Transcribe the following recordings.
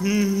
Hmm.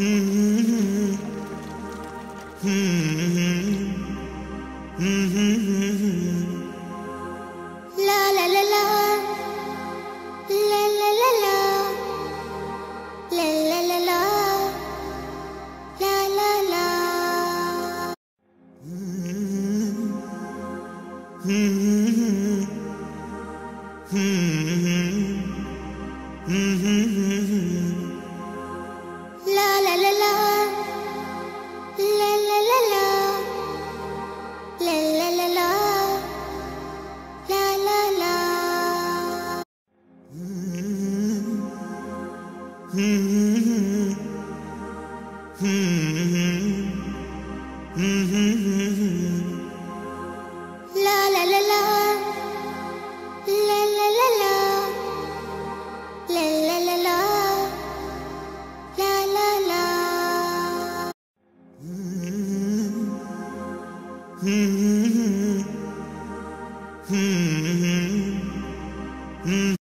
Mm-hmm. Mm-hmm.